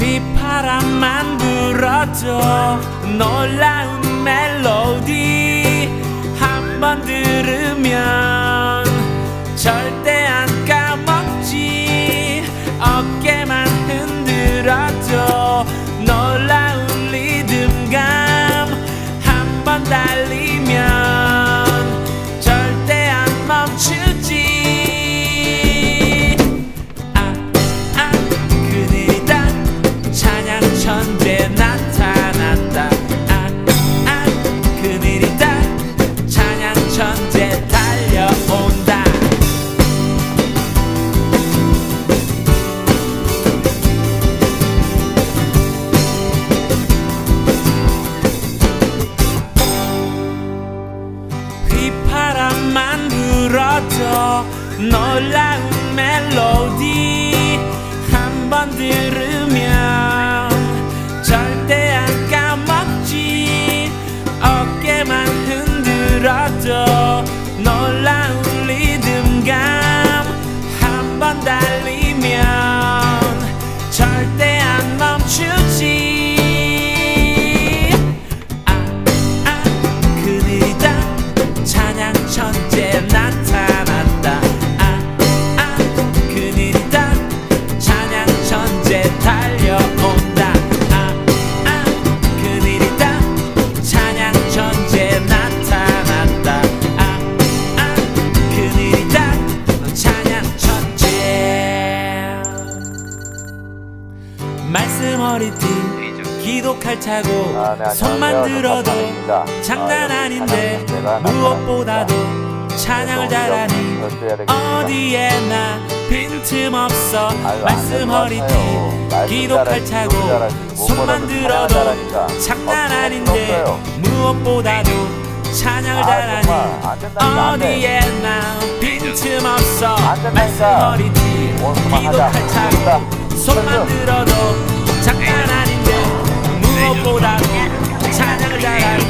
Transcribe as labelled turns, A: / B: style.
A: 휘파람만 불어도 놀라운 멜로디 한 번 들으면 절대 안 까먹지. 어깨만 흔들어도 불어도 놀라운 멜로디 한 번 들으면 절대 안 까먹지. 어깨만 흔들어도 놀라운 말씀 어리띠 기도 칼차고
B: 아, 네.
A: 손만 들어도
B: 박찬입니다.
A: 장난
B: 아,
A: 아닌데
B: 찬양 문제가
A: 무엇보다도
B: 나타납니다.
A: 찬양을 잘하니 어디에나 빈틈없어 말씀 허리띠.
B: 말씀
A: 기도 칼차고
B: 기도
A: 손만 들어도 장난 아닌데. 무엇보다도 찬양을
B: 아,
A: 잘하니. 어디에나 빈틈없어
B: 안 된다니까.
A: 말씀 허리
B: 손만
A: 들어도
B: 장난
A: 아닌데
B: 무엇보다 찬양을
A: 잘하는